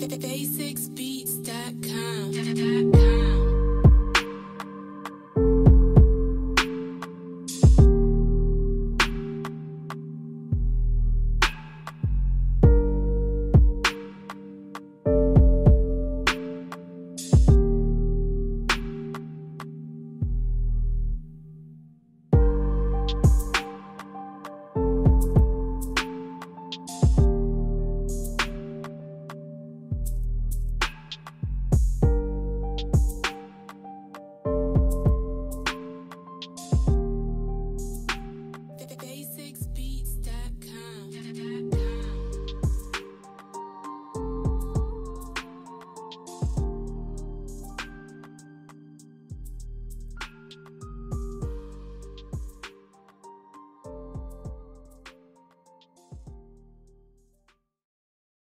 The basics.